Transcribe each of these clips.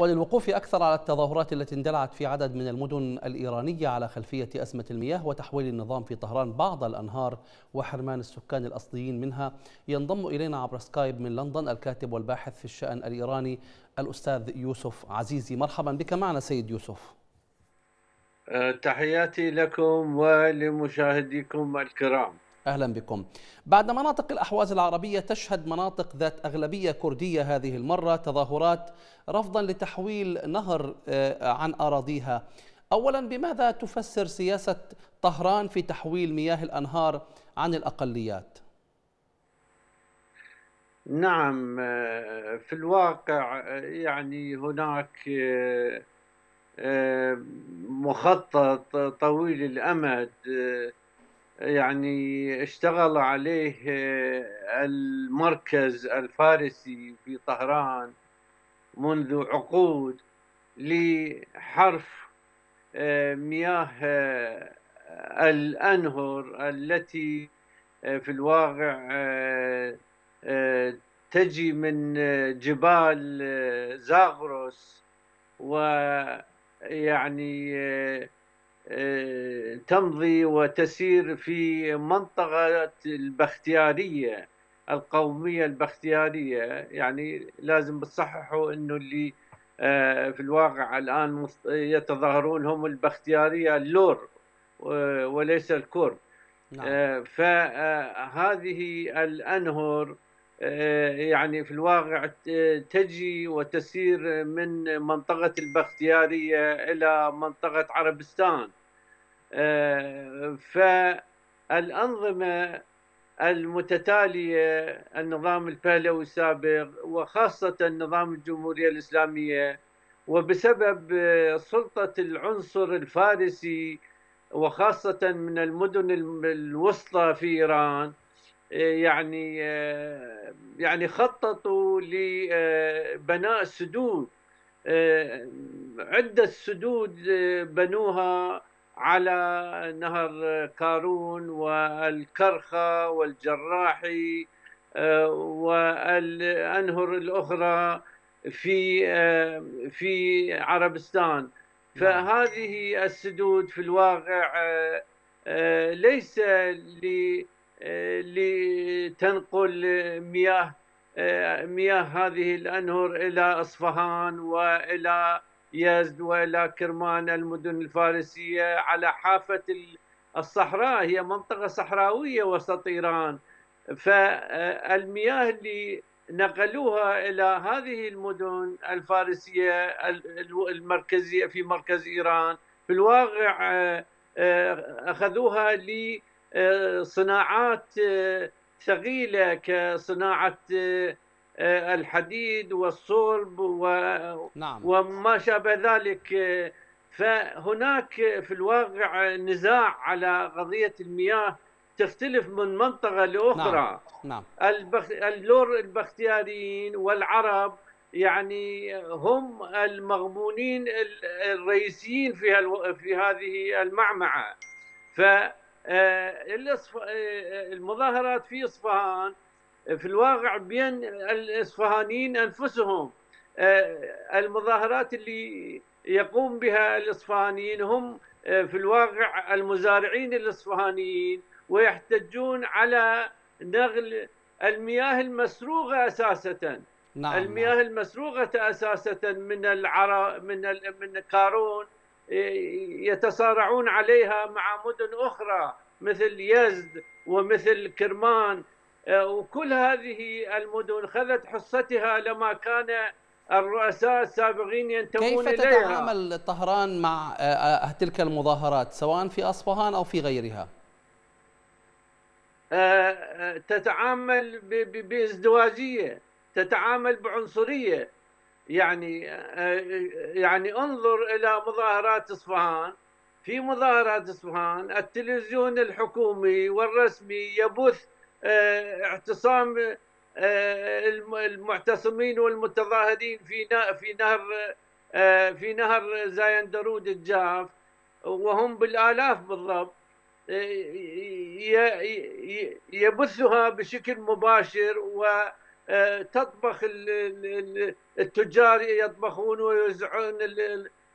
وللوقوف أكثر على التظاهرات التي اندلعت في عدد من المدن الإيرانية على خلفية أزمة المياه وتحويل النظام في طهران بعض الأنهار وحرمان السكان الأصليين منها. ينضم إلينا عبر سكايب من لندن الكاتب والباحث في الشأن الإيراني الأستاذ يوسف عزيزي. مرحبا بك. معنا سيد يوسف. أه، تحياتي لكم ولمشاهديكم الكرام. أهلا بكم بعد مناطق الأحواز العربية تشهد مناطق ذات أغلبية كردية هذه المرة تظاهرات رفضا لتحويل نهر آه، عن أراضيها أولا بماذا تفسر سياسة طهران في تحويل مياه الأنهار عن الأقليات؟ نعم آه، في الواقع آه، يعني هناك مخطط طويل الأمد يعني اشتغل عليه آه، المركز الفارسي في طهران منذ عقود لحرف آه، مياه آه، الأنهر التي في الواقع تجي من جبال زاغروس. ويعني تمضي وتسير في منطقة البختيارية القومية البختيارية. يعني لازم بتصححوا إنه اللي آه، في الواقع الآن يتظاهرون هم البختيارية اللور وليس الكرد. نعم. آه، فهذه الأنهر آه، يعني في الواقع تجي وتسير من منطقة البختيارية إلى منطقة عربستان. فالأنظمة المتتالية النظام البهلوي السابق وخاصة النظام الجمهورية الإسلامية وبسبب سلطة العنصر الفارسي وخاصة من المدن الوسطى في إيران يعني يعني خططوا لبناء سدود عدة سدود بنوها على نهر كارون والكرخة والجراحي والأنهر الأخرى في في عربستان نعم. فهذه السدود في الواقع ليس لتنقل مياه مياه هذه الأنهر إلى أصفهان وإلى يزد والى كرمان المدن الفارسية على حافة الصحراء هي منطقة صحراوية وسط إيران. فالمياه اللي نقلوها إلى هذه المدن الفارسية المركزية في مركز إيران في الواقع أخذوها لصناعات ثقيلة كصناعة آه، الحديد والصلب و... نعم. وما شابه ذلك فهناك في الواقع نزاع على قضية المياه تختلف من منطقة لأخرى نعم. نعم. البخ... اللور البختياريين والعرب يعني هم المغبونين الرئيسيين في هال... في هذه المعمعة ف آه، آه، المظاهرات في إصفهان في الواقع بين الإصفهانيين أنفسهم آه، المظاهرات اللي يقوم بها الإصفهانيين هم آه، في الواقع المزارعين الإصفهانيين ويحتجون على نقل المياه المسروغه أساسا نعم المياه نعم. المسروغه أساسا من العرا من من كارون آه، يتصارعون عليها مع مدن أخرى مثل يزد ومثل كرمان وكل هذه المدن خذت حصتها لما كان الرؤساء السابقين ينتمون كيف إليها. كيف تتعامل طهران مع آه، آه، تلك المظاهرات سواء في أصفهان أو في غيرها؟ تتعامل بازدواجية تتعامل بعنصرية. يعني يعني انظر إلى مظاهرات إصفهان. في مظاهرات إصفهان التلفزيون الحكومي والرسمي يبث آه، اعتصام آه، المعتصمين والمتظاهرين في في نهر آه، في نهر زايندرود الجاف وهم بالآلاف بالضبط يبثها بشكل مباشر تطبخ التجار يطبخون ويوزعون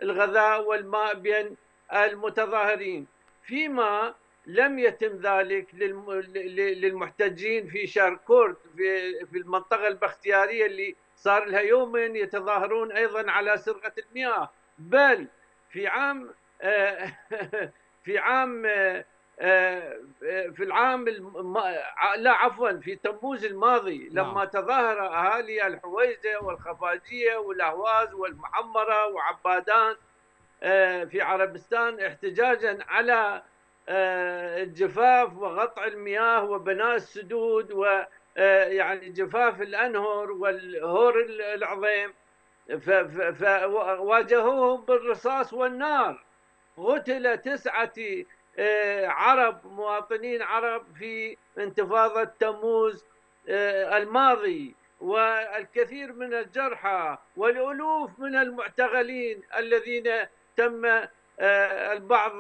الغذاء والماء بين المتظاهرين. فيما لم يتم ذلك للمحتجين في شاركورت في في المنطقة البختيارية اللي صار لها يومين يتظاهرون أيضا على سرقة المياه بل في عام في عام في العام الم... لا عفوا في تموز الماضي لما نعم. تظاهر أهالي الحويزه والخفاجية والأهواز والمحمره وعبادان في عربستان احتجاجا على الجفاف وقطع المياه وبناء السدود ويعني جفاف الأنهر والهور العظيم. فواجهوهم بالرصاص والنار. قتل تسعة عرب مواطنين عرب في انتفاضة تموز الماضي. والكثير من الجرحى والألوف من المعتقلين الذين تم البعض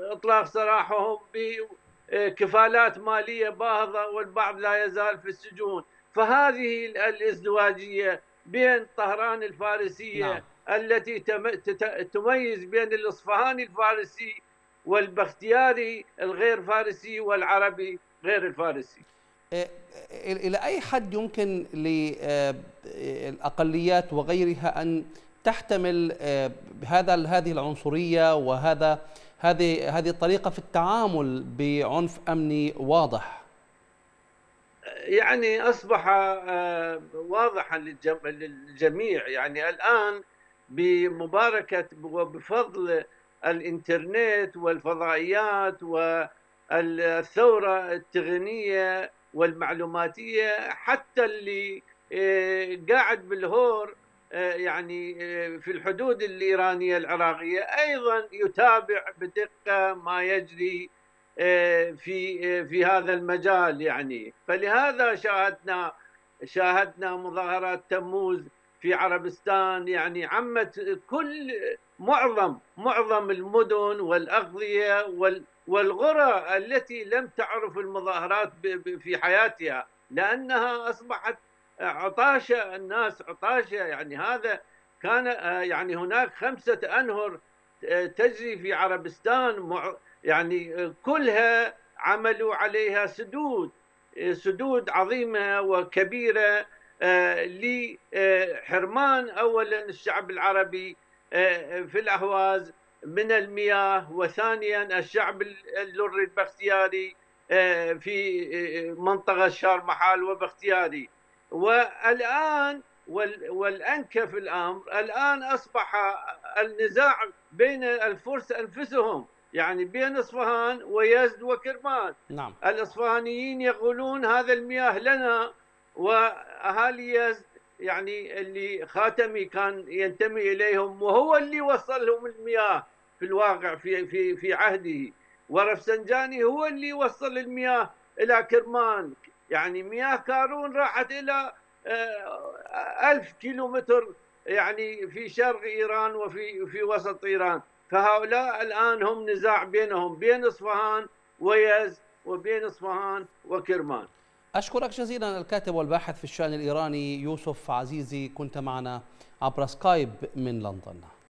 إطلاق سراحهم بكفالات مالية باهظة والبعض لا يزال في السجون فهذه الإزدواجية بين طهران الفارسية نعم. التي تميز بين الاصفهاني الفارسي والبختياري الغير فارسي والعربي غير الفارسي إلى أي حد يمكن للاقليات وغيرها أن تحتمل آه، هذا هذه العنصرية وهذا هذه هذه الطريقة في التعامل بعنف أمني واضح. يعني أصبح آه، واضحا للجميع. يعني الآن بمباركة وبفضل الإنترنت والفضائيات والثورة التقنيه والمعلوماتية حتى اللي آه، قاعد بالهور يعني آه، في الحدود الإيرانية العراقية أيضا يتابع بدقة ما يجري آه، في في هذا المجال يعني. فلهذا شاهدنا شاهدنا مظاهرات تموز في عربستان. يعني عمت كل معظم معظم المدن والأغذية والغرى التي لم تعرف المظاهرات في حياتها لأنها أصبحت عطاشة الناس عطاشة يعني هذا كان آه، يعني هناك خمسة أنهر آه، تجري في عربستان يعني آه، كلها عملوا عليها سدود سدود عظيمة وكبيرة لحرمان أولا الشعب العربي في الأهواز من المياه وثانيا الشعب اللري البختياري في منطقة شار محال وبختياري. والآن والأنكى في الأمر الآن أصبح النزاع بين الفرس أنفسهم يعني بين أصفهان ويزد وكرمان نعم. الأصفهانيين يقولون هذا المياه لنا وأهالي يزد يعني اللي خاتمي كان ينتمي إليهم وهو اللي وصل لهم المياه في الواقع في في في عهده. ورفسنجاني هو اللي وصل المياه إلى كرمان يعني مياه كارون راحت إلى آه، ألف كيلومتر يعني في شرق إيران وفي في وسط إيران. فهؤلاء الآن هم نزاع بينهم بين إصفهان ويز وبين إصفهان وكرمان. أشكرك جزيلا الكاتب والباحث في الشأن الإيراني يوسف عزيزي كنت معنا عبر سكايب من لندن.